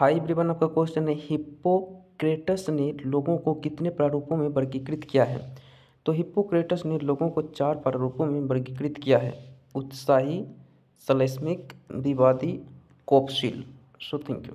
High ब्रिवन आपका question है। Hippocrates ने लोगों को कितने प्रारूपों में वर्गीकृत किया है? तो हिप्पोक्रेटस ने लोगों को चार प्रारूपों में वर्गीकृत किया है। उत्साही, सलेस्मिक, विवादी, कोपशील। So thank you